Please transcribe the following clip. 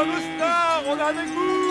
On est avec vous.